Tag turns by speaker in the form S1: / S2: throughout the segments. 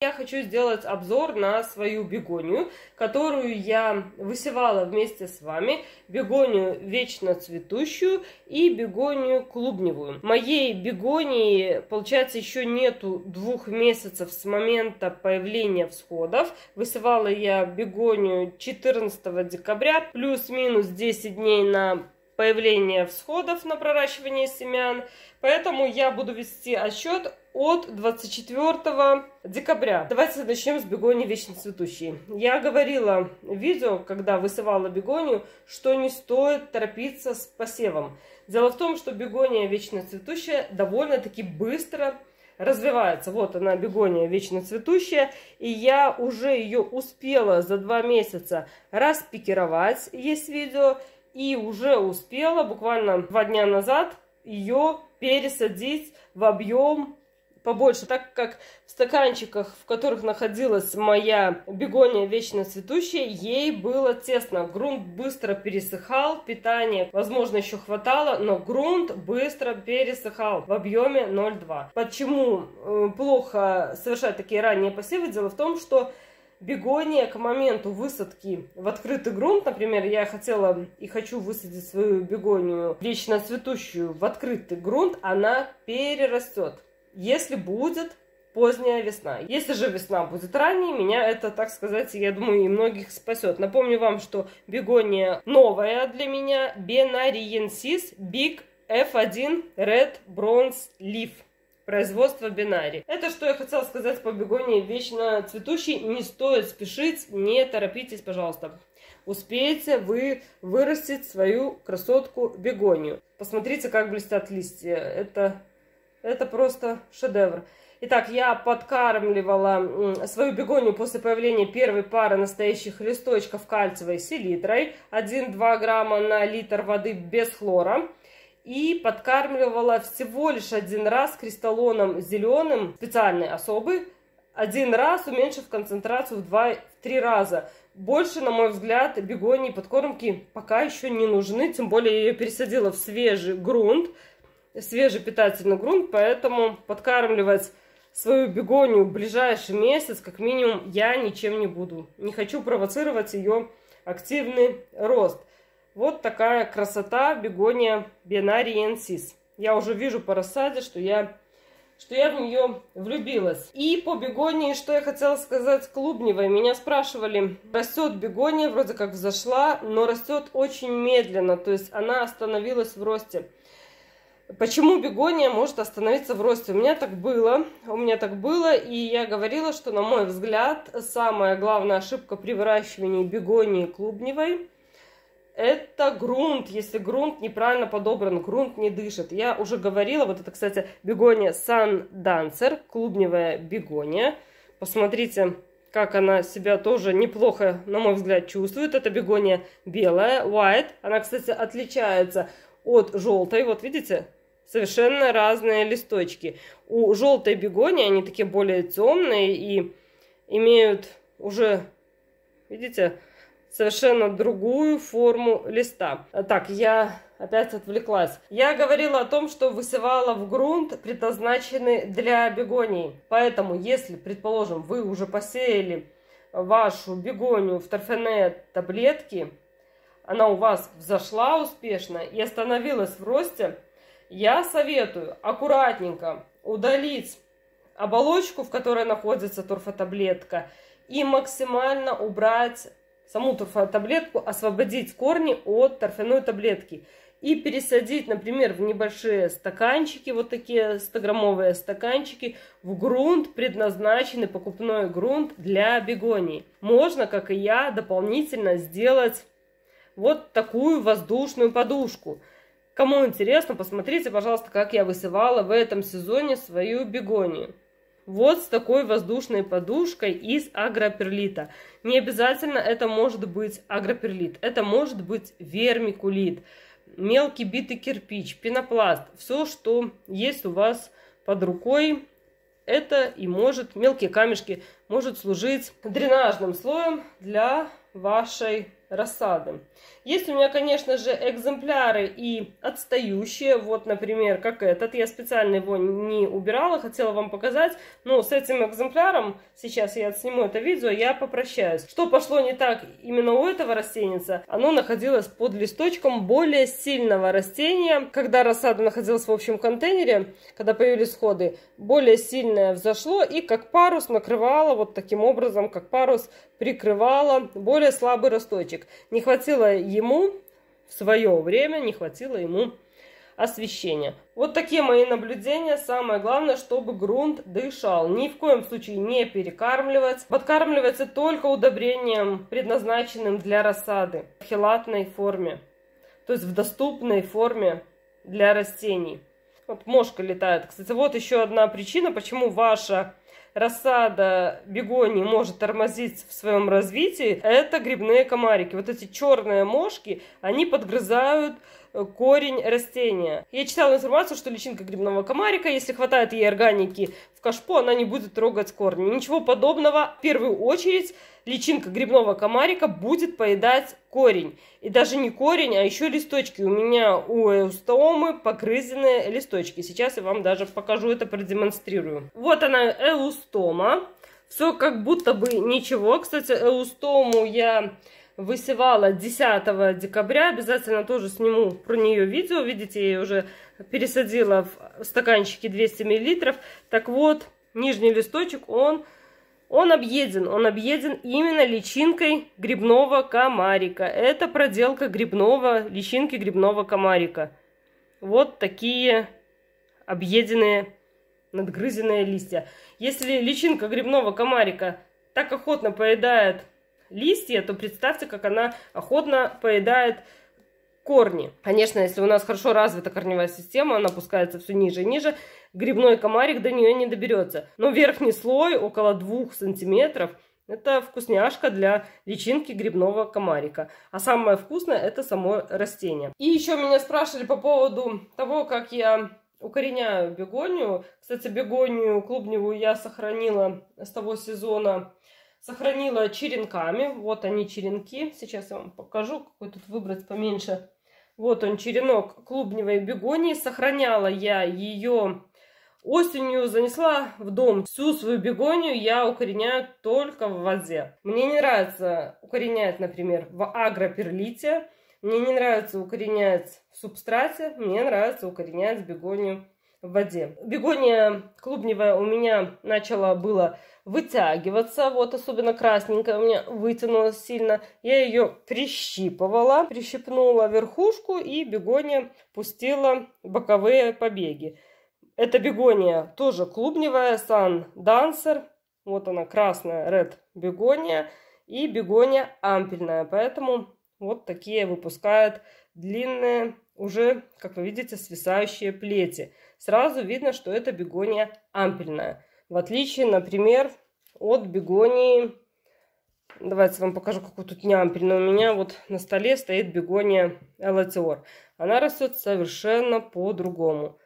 S1: Я хочу сделать обзор на свою бегонию, которую я высевала вместе с вами. Бегонию вечно цветущую и бегонию клубневую. Моей бегонии, получается, еще нету двух месяцев с момента появления всходов. Высевала я бегонию 14 декабря, плюс-минус 10 дней на появление всходов на проращивание семян. Поэтому я буду вести отсчет от 24 декабря. Давайте начнем с бегонии вечно цветущей. Я говорила в видео, когда высывала бегонию, что не стоит торопиться с посевом. Дело в том, что бегония вечно цветущая довольно-таки быстро развивается. Вот она, бегония вечно цветущая. И я уже ее успела за два месяца распикировать. Есть видео и уже успела буквально два дня назад ее пересадить в объем побольше, так как в стаканчиках, в которых находилась моя бегония вечно цветущая, ей было тесно. Грунт быстро пересыхал, питания, возможно, еще хватало, но грунт быстро пересыхал в объеме 0,2. Почему э, плохо совершать такие ранние посевы? Дело в том, что бегония к моменту высадки в открытый грунт, например, я хотела и хочу высадить свою бегонию вечно цветущую в открытый грунт, она перерастет, если будет поздняя весна. Если же весна будет ранней, меня это, так сказать, я думаю, и многих спасет. Напомню вам, что бегония новая для меня, Benaриенsis Big F1 Red Bronze Leaf производства бинари. Это что я хотела сказать по бегонии вечно цветущей. Не стоит спешить, не торопитесь, пожалуйста. Успеете вы вырастить свою красотку бегонию. Посмотрите, как блестят листья. Это, это просто шедевр. Итак, я подкармливала свою бегонию после появления первой пары настоящих листочков кальциевой селитрой. 1-2 грамма на литр воды без хлора и подкармливала всего лишь один раз кристаллоном зеленым, специальной особый, один раз уменьшив концентрацию в 2-3 раза. Больше, на мой взгляд, бегонии подкормки пока еще не нужны, тем более я ее пересадила в свежий грунт, свежий питательный грунт, поэтому подкармливать свою бегонию в ближайший месяц, как минимум, я ничем не буду. Не хочу провоцировать ее активный рост. Вот такая красота бегония бинариенсис. Я уже вижу по рассаде, что я, что я в нее влюбилась. И по бегонии, что я хотела сказать клубневой. Меня спрашивали, растет бегония, вроде как взошла, но растет очень медленно. То есть она остановилась в росте. Почему бегония может остановиться в росте? У меня так было, у меня так было, и я говорила, что, на мой взгляд, самая главная ошибка при выращивании бегонии клубневой – это грунт. Если грунт неправильно подобран, грунт не дышит. Я уже говорила, вот это, кстати, бегония Sun Dancer, клубневая бегония. Посмотрите, как она себя тоже неплохо, на мой взгляд, чувствует. Это бегония белая, white. Она, кстати, отличается от желтой. Вот видите, совершенно разные листочки. У желтой бегонии они такие более темные и имеют уже, видите, совершенно другую форму листа. Так, я опять отвлеклась. Я говорила о том, что высевала в грунт, предназначенный для бегоний. Поэтому, если, предположим, вы уже посеяли вашу бегонию в торфяные таблетки, она у вас взошла успешно и остановилась в росте, я советую аккуратненько удалить оболочку, в которой находится торфотаблетка, и максимально убрать саму торфотаблетку, освободить корни от торфяной таблетки и пересадить, например, в небольшие стаканчики, вот такие 100-граммовые стаканчики, в грунт, предназначенный покупной грунт для бегоний. Можно, как и я, дополнительно сделать вот такую воздушную подушку. Кому интересно, посмотрите, пожалуйста, как я высывала в этом сезоне свою бегонию вот с такой воздушной подушкой из агроперлита. Не обязательно это может быть агроперлит, это может быть вермикулит, мелкий битый кирпич, пенопласт, все, что есть у вас под рукой, это и может, мелкие камешки, может служить дренажным слоем для вашей рассады. Есть у меня, конечно же, экземпляры и отстающие. Вот, например, как этот. Я специально его не убирала, хотела вам показать. Но с этим экземпляром, сейчас я отсниму это видео, я попрощаюсь. Что пошло не так именно у этого растеница? Оно находилось под листочком более сильного растения. Когда рассада находилась в общем контейнере, когда появились сходы, более сильное взошло и как парус накрывало вот таким образом, как парус прикрывало более слабый росточек. Не хватило ему в свое время, не хватило ему освещения. Вот такие мои наблюдения. Самое главное, чтобы грунт дышал. Ни в коем случае не перекармливать. Подкармливается только удобрением, предназначенным для рассады. В хелатной форме. То есть в доступной форме для растений. Вот мошка летает. Кстати, вот еще одна причина, почему ваша рассада бегонии может тормозить в своем развитии, это грибные комарики. Вот эти черные мошки, они подгрызают э, корень растения. Я читала информацию, что личинка грибного комарика, если хватает ей органики в кашпо, она не будет трогать корни. Ничего подобного. В первую очередь личинка грибного комарика будет поедать корень. И даже не корень, а еще листочки. У меня у эустомы погрызенные листочки. Сейчас я вам даже покажу это, продемонстрирую. Вот она, эустома. Все как будто бы ничего. Кстати, эустому я высевала 10 декабря. Обязательно тоже сниму про нее видео. Видите, я уже пересадила в стаканчики 200 мл. Так вот, нижний листочек, он он объеден, он объеден именно личинкой грибного комарика. Это проделка грибного, личинки грибного комарика. Вот такие объеденные, надгрызенные листья. Если личинка грибного комарика так охотно поедает листья, то представьте, как она охотно поедает корни. Конечно, если у нас хорошо развита корневая система, она опускается все ниже и ниже, грибной комарик до нее не доберется. Но верхний слой, около 2 сантиметров, это вкусняшка для личинки грибного комарика. А самое вкусное это само растение. И еще меня спрашивали по поводу того, как я укореняю бегонию. Кстати, бегонию клубневую я сохранила с того сезона. Сохранила черенками. Вот они черенки. Сейчас я вам покажу, какой тут выбрать поменьше. Вот он, черенок клубневой бегонии. Сохраняла я ее осенью, занесла в дом. Всю свою бегонию я укореняю только в воде. Мне не нравится укоренять, например, в агроперлите. Мне не нравится укоренять в субстрате. Мне нравится укоренять бегонию в воде. Бегония клубневая у меня начала было вытягиваться, вот особенно красненькая у меня вытянулась сильно. Я ее прищипывала, прищипнула верхушку и бегония пустила боковые побеги. Эта бегония тоже клубневая, Sun Dancer. Вот она, красная Red бегония и бегония ампельная. Поэтому вот такие выпускают длинные, уже, как вы видите, свисающие плети сразу видно, что это бегония ампельная. В отличие, например, от бегонии... Давайте вам покажу, какую тут не ампельную. У меня вот на столе стоит бегония элатиор. Она растет совершенно по-другому.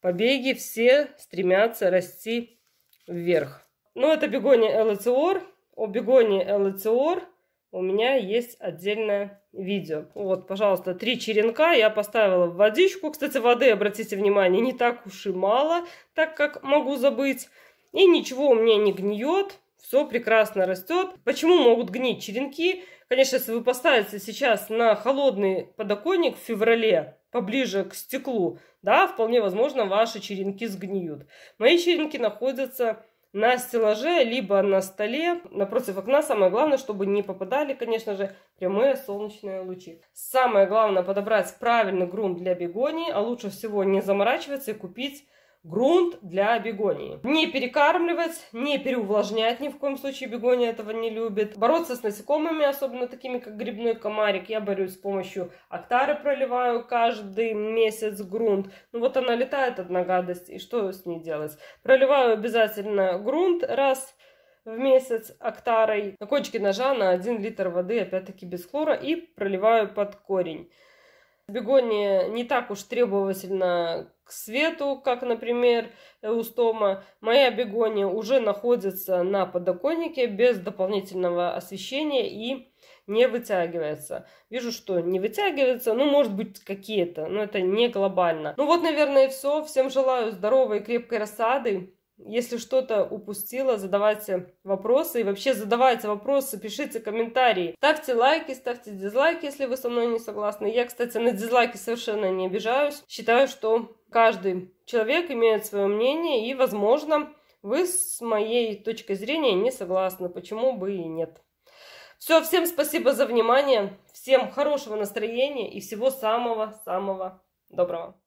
S1: Побеги все стремятся расти вверх. Но это бегония элатиор. О бегонии элатиор у меня есть отдельное видео. Вот, пожалуйста, три черенка я поставила в водичку. Кстати, воды, обратите внимание, не так уж и мало, так как могу забыть. И ничего у меня не гниет, все прекрасно растет. Почему могут гнить черенки? Конечно, если вы поставите сейчас на холодный подоконник в феврале, поближе к стеклу, да, вполне возможно, ваши черенки сгниют. Мои черенки находятся на стеллаже, либо на столе напротив окна. Самое главное, чтобы не попадали, конечно же, прямые солнечные лучи. Самое главное подобрать правильный грунт для бегонии, а лучше всего не заморачиваться и купить грунт для бегонии. Не перекармливать, не переувлажнять, ни в коем случае бегония этого не любит. Бороться с насекомыми, особенно такими, как грибной комарик, я борюсь с помощью актары, проливаю каждый месяц грунт. Ну вот она летает, одна гадость, и что с ней делать? Проливаю обязательно грунт раз в месяц актарой на кончике ножа на 1 литр воды, опять-таки без хлора, и проливаю под корень. Бегония не так уж требовательна к свету, как, например, эустома. Моя бегония уже находится на подоконнике без дополнительного освещения и не вытягивается. Вижу, что не вытягивается, ну, может быть, какие-то, но это не глобально. Ну вот, наверное, все. Всем желаю здоровой и крепкой рассады. Если что-то упустила, задавайте вопросы. И вообще задавайте вопросы, пишите комментарии. Ставьте лайки, ставьте дизлайки, если вы со мной не согласны. Я, кстати, на дизлайки совершенно не обижаюсь. Считаю, что каждый человек имеет свое мнение. И, возможно, вы с моей точкой зрения не согласны. Почему бы и нет. Все, всем спасибо за внимание. Всем хорошего настроения и всего самого-самого доброго.